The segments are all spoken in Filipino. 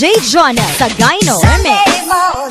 Jay Jonah sa Gino Remix.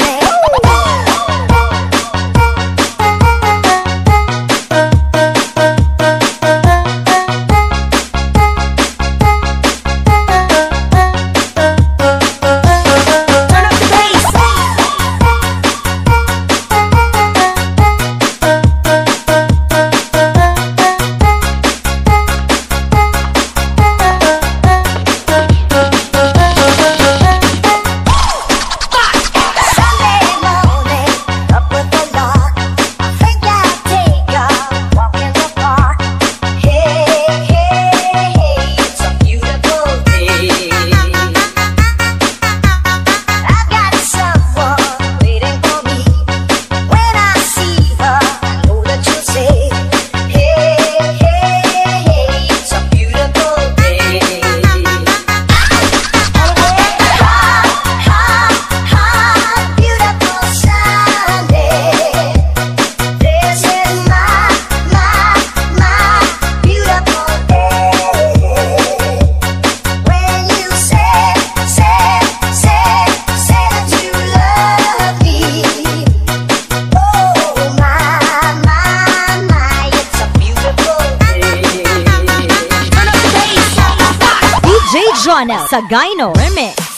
Ronel Sagayno Remix.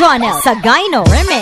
Jonel Sagayno Remy.